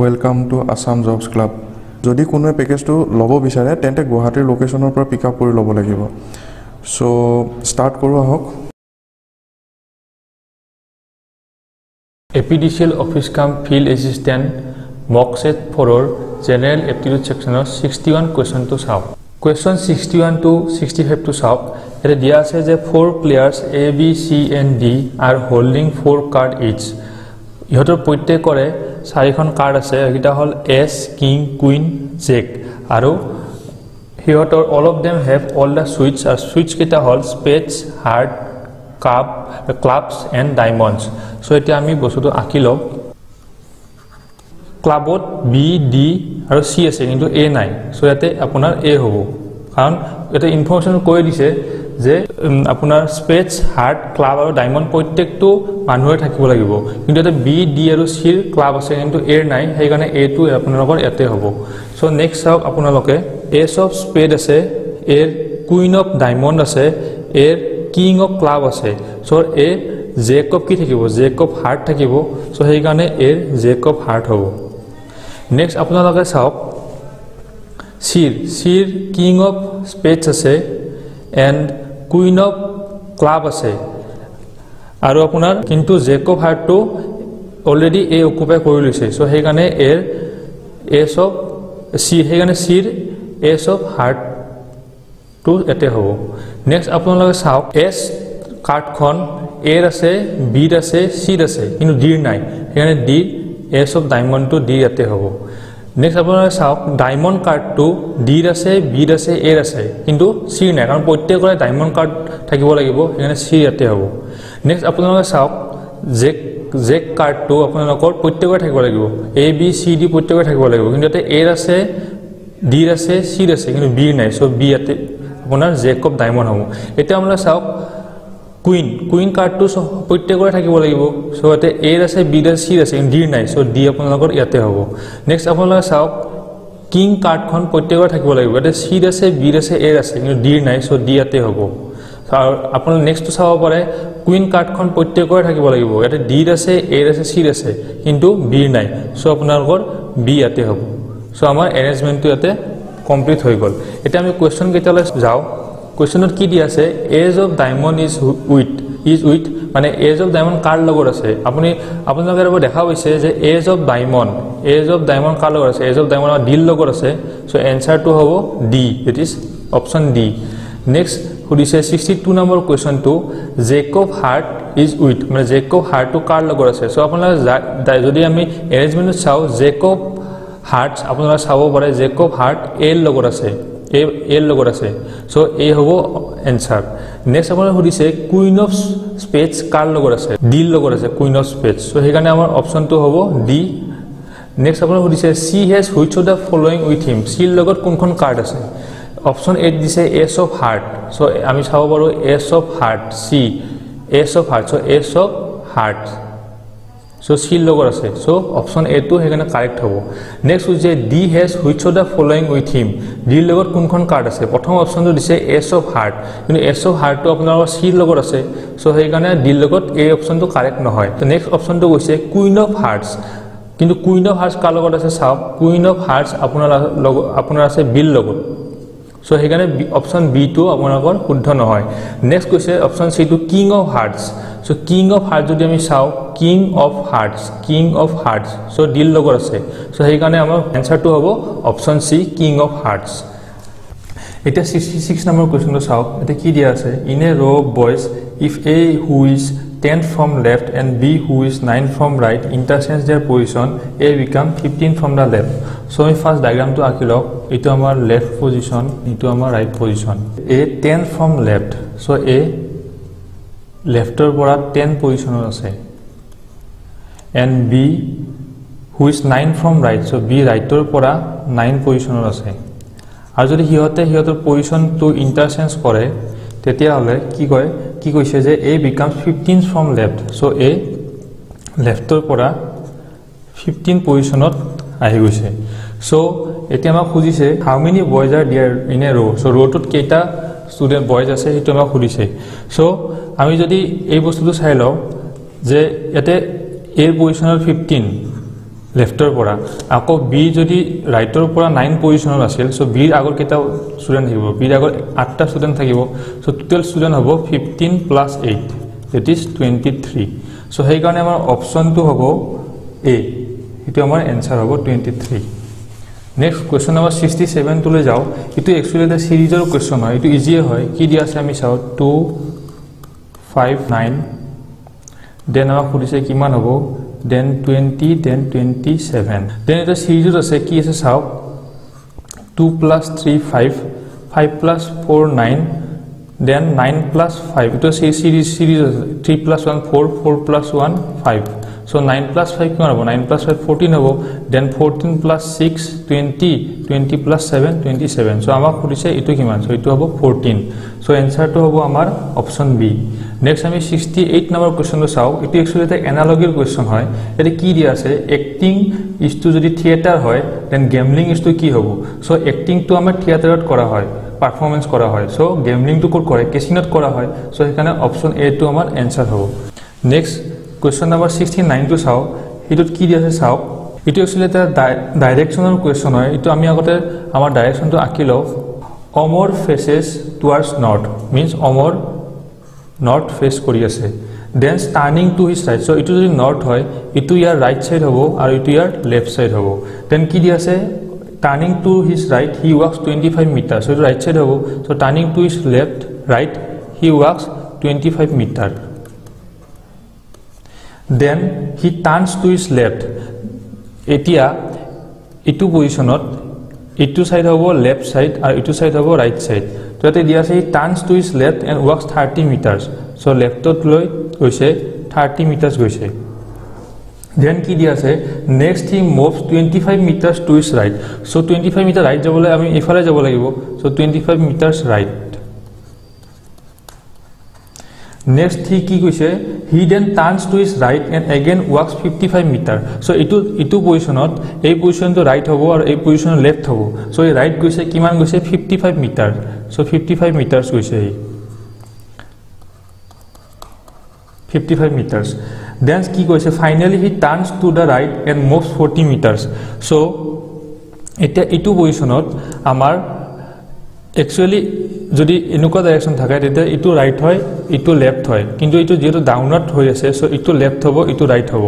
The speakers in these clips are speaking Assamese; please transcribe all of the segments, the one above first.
Welcome to Assam jobs club যদি কোনোৱে পেকেজটো ল'ব বিচাৰে তেন্তে গুৱাহাটীৰ লোকেশ্যনৰ পৰা পিক আপ কৰি ল'ব লাগিব। চ' ষ্টাৰ্ট কৰোঁ আহক। A P D C L office cum field assistant mock set ফ'ৰৰ general aptitude ছেকশ্যনৰ ছিক্সটি ওৱান কুৱেশ্যনটো চাওক question sixty one to sixty ফাইভটো চাওক। ইয়াতে দিয়া আছে যে four players A B C and D are holding four card it's ইহঁতৰ প্ৰত্যেকৰে চাৰিখন কাৰ্ড আছে সেইকেইটা হ'ল এছ কিং কুইন জেক। আৰু সিহঁতৰ all of them have all the suits আৰু চুইটছকেইটা হ'ল spades heart cup clubs and diamonds so' এতিয়া আমি বস্তুটো আঁকি লওঁ। ক্লাবত বি ডি আৰু চি আছে কিন্তু এ নাই। চ' ইয়াতে আপোনাৰ এ হ'ব। কাৰণ ইয়াতে ইনফৰ্মেশ্যন কৈ দিছে যে আপোনাৰ স্পেটছ হাৰ্ট ক্লাব আৰু ডায়মণ্ড প্ৰত্যেকটো মানুহৰে থাকিব লাগিব। কিন্তু ইয়াতে বি ডি আৰু চিৰ ক্লাব আছে কিন্তু এৰ নাই সেইকাৰণে এটো আপোনালোকৰ ইয়াতে হ'ব। চ' নেক্সট চাওক আপোনালোকে এছ অফ স্পেড আছে এৰ কুইন অফ ডায়মণ্ড আছে এৰ কিং অফ ক্লাব আছে। চ' এ জেক অফ কি থাকিব? জেক অফ হাৰ্ট থাকিব। চ' সেইকাৰণে এৰ জেক অফ হাৰ্ট হ'ব। নেক্সট আপোনালোকে চাওক চিৰ চিৰ কিং অফ স্পেটছ আছে এণ্ড কুইন অফ ক্লাব আছে। আৰু আপোনাৰ কিন্তু জেক অফ হাৰ্টটো অলৰেডি এ অকুপাই কৰি লৈছে। চ' সেইকাৰণে এৰ এছ অফ চি সেইকাৰণে চিৰ এছ অফ হাৰ্টটো ইয়াতে হ'ব। নেক্সট আপোনালোকে চাওক এছ কাৰ্ডখন এৰ আছে বিত আছে চিত আছে কিন্তু ডিৰ নাই। সেইকাৰণে ডিৰ এছ অফ ডায়মণ্ডটো ডি ইয়াতে হ'ব। নেক্সট আপোনালোকে চাওক ডায়মণ্ড কাৰ্ডটো ডিৰ আছে বিত আছে এৰ আছে কিন্তু চিৰ নাই কাৰণ প্ৰত্যেকৰে ডায়মণ্ড কাৰ্ড থাকিব লাগিব সেইকাৰণে চি ইয়াতে হ'ব। নেক্সট আপোনালোকে চাওক জেক জেক কাৰ্ডটো আপোনালোকৰ প্ৰত্যেকৰে থাকিব লাগিব। এ বি চি ডি প্ৰত্যেকৰে থাকিব লাগিব কিন্তু ইয়াতে এৰ আছে ডিৰ আছে চিৰ আছে কিন্তু বিৰ নাই চ' বি ইয়াতে আপোনাৰ জেক অফ ডায়মণ্ড হ'ব। এতিয়া আপোনালোকে চাওক কুইন কুইন কাৰ্ডটো প্ৰত্যেকৰে থাকিব লাগিব। চ' ইয়াতে এৰ আছে বিৰ আছে চিৰ আছে ডিৰ নাই। চ' ডি আপোনালোকৰ ইয়াতে হ'ব। নেক্সট আপোনালোকে চাওক কিং কাৰ্ডখন প্ৰত্যেকৰে থাকিব লাগিব। ইয়াতে চিৰ আছে বিৰ আছে এৰ আছে কিন্তু ডিৰ নাই। চ' ডি ইয়াতে হ'ব। আৰু আপোনালোকে নেক্সটটো চাব পাৰে কুইন কাৰ্ডখন প্ৰত্যেকৰে থাকিব লাগিব। ইয়াতে ডিৰ আছে এৰ আছে চিৰ আছে কিন্তু বিৰ নাই। চ' আপোনালোকৰ বি ইয়াতে হ'ব। চ' আমাৰ এৰেঞ্জমেণ্টটো ইয়াতে কমপ্লিট হৈ গ'ল। এতিয়া আমি কুৱেশ্যন কেইটালৈ যাওঁ? কুৱেশ্যনত কি দি আছে? Ace of diamond is with is with মানে এজ অফ ডায়মণ্ড কাৰ লগত আছে? আপুনি আপোনালোকে আৰু দেখা পাইছে যে ace of diamond ace of diamond কাৰ লগত আছে? এজ অফ ডায়মণ্ড ডিৰ লগত আছে। চ' এনচাৰটো হ'ব D it is option D next সুধিছে sixty two number কুৱেশ্যনটো jack of heart is with মানে জেক অফ হাৰ্টটো কাৰ লগত আছে? চ' আপোনালোকে যদি আমি এৰেঞ্জমেণ্টত চাওঁ জেক অফ হাৰ্টছ আপোনালোকে চাব পাৰে জেক অফ হাৰ্ট এৰ লগত আছে। এ এৰ লগত আছে। চ' এ হ'ব এনচাৰ নেক্সট আপোনালোকে সুধিছে কুইন অফ স্পেটছ কাৰ লগত আছে? ডিৰ লগত আছে কুইন অফ স্পেটছ চ' সেইকাৰণে আমাৰ অপশ্যনটো হ'ব ডি নেক্সট আপোনালোকে সুধিছে C has which of the following with him চিৰ লগত কোনখন কাৰ্ড আছে? অপশ্যন এইট দিছে এছ অফ হাৰ্ট চ' আমি চাব পাৰোঁ ace of heart C ace of heart so' ace of heart so' চিৰ লগত আছে। চ' অপশ্যন এটো সেইকাৰণে কাৰেক্ট হ'ব। নেক্সট হৈছে D has which of the following with him ডিৰ লগত কোনখন কাৰ্ড আছে? প্ৰথম অপশ্যনটো দিছে এছ অফ হাৰ্ট কিন্তু এছ অফ হাৰ্টটো আপোনালোকৰ চিৰ লগত আছে। চ' সেইকাৰণে ডিৰ লগত এই অপশ্যনটো কাৰেক্ট নহয়। নেক্সট অপশ্যনটো কৈছে কুইন অফ হাৰ্টছ কিন্তু কুইন অফ হাৰ্টছ কাৰ লগত আছে চাওক? কুইন অফ হাৰ্টছ আপোনাৰ লগত আপোনাৰ আছে বিৰ লগত। চ' সেইকাৰণে অপশ্যন বিটো আপোনালোকৰ শুদ্ধ নহয়। নেক্সট কৈছে option চিটো king of hearts so' king of heart যদি আমি চাওঁ king of hearts king of hearts so' ডিৰ লগত আছে। চ' সেইকাৰণে আমাৰ এনচাৰটো হ'ব option C king of hearts এতিয়া ছিক্সটি ছিক্স নম্বৰ কুৱেশ্যনটো চাওক। এতিয়া কি দিয়া আছে? In a row' boys if A who is ten from left and B who is nine from right interchange their position A become fifteen from the left so' আমি ফাৰ্ষ্ট ডায়েগ্ৰামটো আঁকি লওক। এইটো আমাৰ লেফ্ট পজিশ্যন এইটো আমাৰ right position A ten from left so' A লেফ্টৰ পৰা টেন পজিশ্যনত আছে। And B who is nine from right so' B ৰাইটৰ পৰা নাইন পজিশ্যনত আছে। আৰু যদি সিহঁতে সিহঁতৰ পজিশ্যনটো ইণ্টাৰচেঞ্জ কৰে তেতিয়াহ'লে কি কয় কি কৈছে যে A becomes fifteen from left so' A লেফ্টৰ পৰা ফিফটিন পজিশ্যনত আহি গৈছে। চ' এতিয়া আমাক সুধিছে how many boys are there in a row' so' ৰ'টোত কেইটা ষ্টুডেণ্ট বইজ আছে সেইটো আমাক সুধিছে। চ' আমি যদি এই বস্তুটো চাই লওঁ যে ইয়াতে এৰ পজিশ্যনত ফিফটিন লেফ্টৰ পৰা। আকৌ বি যদি ৰাইটৰ পৰা নাইন পজিশ্যনত আছিল চ' বিৰ আগৰ কেইটা ষ্টুডেণ্ট থাকিব? বিৰ আগত আঠটা ষ্টুডেণ্ট থাকিব। চ' টোটেল ষ্টুডেণ্ট হ'ব fifteen plus eight that is twenty three so' সেইকাৰণে আমাৰ অপশ্যনটো হ'ব এ সেইটো আমাৰ এনচাৰ হ'ব twenty three next question number sixty ছেভেনটোলৈ যাওঁ। এইটো একচুৱেলি এটা ছিৰিজৰ কুৱেশ্যন হয়। এইটো ইজিয়ে হয়। কি দিয়া আছে আমি চাওঁ। টু ফাইভ নাইন দেন আমাক সুধিছে কিমান হ'ব? Then twenty then twenty seven then এটা ছিৰিজত আছে। কি আছে চাওক। Two plus three five five plus four nine then nine plus five এইটো ছিৰিজ ছিৰিজ আছে। Three plus one four four plus one five so' nine plus five কিমান হ'ব নাইন প্লাছ ফাইভ ফ'ৰটিন হ'ব then fourteen plus six twenty twenty plus seven twenty seven so' আমাক সুধিছে এইটো কিমান চ' এইটো হ'ব ফ'ৰটিন চ' এনচাৰটো হ'ব আমাৰ অপশ্যন বি নেক্সট আমি ছিক্সটি এইট নম্বৰ কুৱেশ্যনটো চাওঁ এইটো একচুৱেলি এটা এনালগিৰ কুৱেশ্যন হয় ইয়াতে কি দিয়া আছে এক্টিং ইজটো যদি থিয়েটাৰ হয় দেন গেমলিং ইজটো কি হ'ব চ' এক্টিংটো আমাৰ থিয়েটাৰত কৰা হয় পাৰফৰ্মেঞ্চ কৰা হয় চ' গেমলিংটো ক'ত কৰে কেচিনত কৰা হয় চ' সেইকাৰণে অপশ্যন এটো আমাৰ এনচাৰ হ'ব নেক্সট কুৱেশ্যন নম্বৰ ছিক্সটি নাইনটো চাওঁ সেইটোত কি দিয়া আছে চাওক। এইটো একচুৱেলি এটা ডাইৰেকশ্যনৰ কুৱেশ্যন হয় এইটো আমি আগতে আমাৰ ডাইৰেকশ্যনটো আঁকি লওঁ Amar faces towards north means Amar north face কৰি আছে। Then turning to his right so' এইটো যদি নৰ্থ হয় এইটো ইয়াৰ ৰাইট ছাইড হ'ব আৰু এইটো ইয়াৰ লেফ্ট ছাইড হ'ব। দেন কি দি আছে? Turning to his right he walks twenty five metre so' এইটো ৰাইট ছাইড হ'ব। So' turning to his left right he walks twenty five metre then he turns to his left এতিয়া এইটো পজিশ্যনত এইটো ছাইড হ'ব লেফ্ট ছাইড আৰু এইটো ছাইড হ'ব ৰাইট ছাইড তো ইয়াতে দিয়া আছে he turns to his left and walks thirty metres so' লেফ্টত লৈ গৈছে থাৰ্টি মিটাৰ্ছ গৈছে। দেন কি দিয়া আছে next he moves twenty five metres to his right so' twenty five metre right যাবলৈ আমি এইফালে যাব লাগিব। So' twenty five metres right next সি কি কৈছে? He then turns to his right and again walks fifty five metre so' এইটো এইটো পজিশ্যনত এই পজিশ্যনটো ৰাইট হ'ব আৰু এই পজিশ্যনত লেফ্ট হ'ব। চ' এই ৰাইট গৈছে কিমান গৈছে? Fifty five metre so' fifty five metres গৈছে সি ফিফটি ফাইভ মিটাৰ্ছ দেন কি কৈছে? Finally he turns to the right and moves forty metres so' এতিয়া এইটো পজিশ্যনত আমাৰ একচুৱেলি যদি এনেকুৱা ডাইৰেকশ্যন থাকে তেতিয়া ইটো ৰাইট হয় ইটো লেফ্ট হয়। কিন্তু এইটো যিহেতু ডাউনত হৈ আছে চ' ইটো লেফ্ট হ'ব ইটো ৰাইট হ'ব।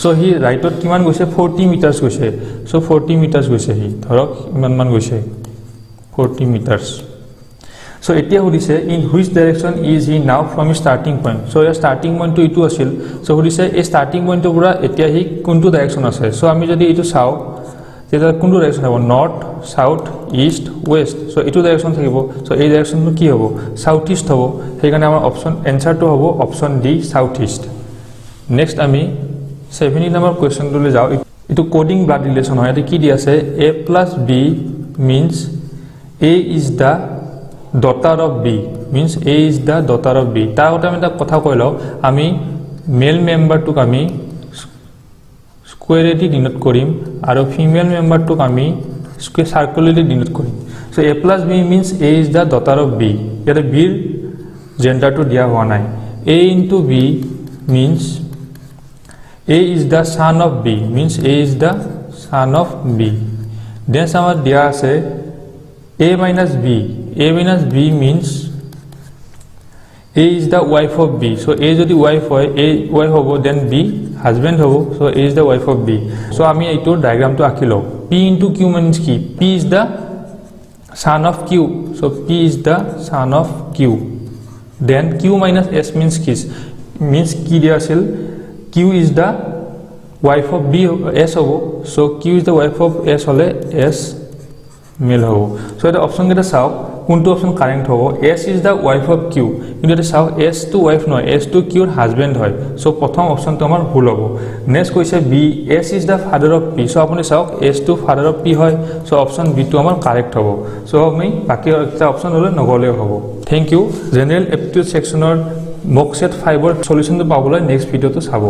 চ' সি ৰাইটত কিমান গৈছে? ফৰ্টি মিটাৰ্ছ গৈছে। চ' ফৰ্টি মিটাৰ্ছ গৈছে সি। ধৰক ইমানমান গৈছে। ফৰ্টি মিটাৰ্ছ চ' এতিয়া সুধিছে in which direction is he now from E starting point so' year starting পইণ্টটো এইটো আছিল। চ' সুধিছে এই ষ্টাৰ্টিং পইণ্টটোৰ পৰা এতিয়া সি কোনটো ডাইৰেকশ্যন আছে? চ' আমি যদি এইটো চাওঁ তেতিয়া কোনটো ডাইৰেকশ্যন হ'ব? North south east west so' এইটো ডাইৰেকশ্যন থাকিব। চ' এই ডাইৰেকশ্যনটো কি হ'ব? চাউথ ইষ্ট হ'ব। সেইকাৰণে আমাৰ অপশ্যন এনচাৰটো হ'ব option D south east next আমি ছেভেণ্টি নম্বৰ কুৱেশ্যনটোলৈ যাওঁ। এইটো ক'ডিং ব্লাড ৰিলেশ্যন হয়। ইয়াতে কি দি আছে? A plus B means A is the daughter of B means A is the daughter of B তাৰ আগতে আমি এটা কথা কৈ লওঁ। আমি মেল মেম্বাৰটোক আমি স্কুৱেৰেদি ডিনোট কৰিম আৰু ফিমেল মেম্বাৰটোক আমি স্কুৱে চাৰ্কুলেদি ডিনোট কৰিম so' A plus B means A is the daughter of B ইয়াতে বিৰ জেণ্ডাৰটো দিয়া হোৱা নাই। A into B means A is the son of B means A is the son of B next আমাৰ দিয়া আছে A minus B A minus B means A is the wife of B so' A যদি ৱাইফ হয় এ ৱাইফ হ'ব দেন বি হাজবেণ্ড হ'ব so' is the wife of B so' আমি এইটোৰ ডায়েগ্ৰামটো আঁকি লওঁ। পি ইনটু কিউ মিনছ কি? P is the son of Q so' P is the son of Q then Q minus S means কিছ মিনছ কি দিয়া আছিল? Q is the wife of B S হ'ব। So' Q is the wife of S হ'লে এছ মেল হ'ব। চ' এতিয়া অপশ্যনকেইটা চাওক। কোনটো অপশ্যন কাৰেক্ট হ'ব? S is the wife of Q কিন্তু এতিয়া চাওক এছ টু ৱাইফ নহয় এছ টু কিউৰ হাজবেণ্ড হয়। চ' প্ৰথম অপশ্যনটো আমাৰ ভুল হ'ব। নেক্সট কৈছে B S is the father of P so' আপুনি চাওক S two father of P হয়। চ' অপশ্যন বিটো আমাৰ কাৰেক্ট হ'ব। চ' আমি বাকী এটা অপশ্যন হ'লে নগ'লেও হ'ব। থেংক ইউ জেনেৰেল এপটিউড ছেকশ্যনৰ মক ছেট ফাইভৰ চলিউশ্যনটো পাবলৈ নেক্সট ভিডিঅ'টো চাব।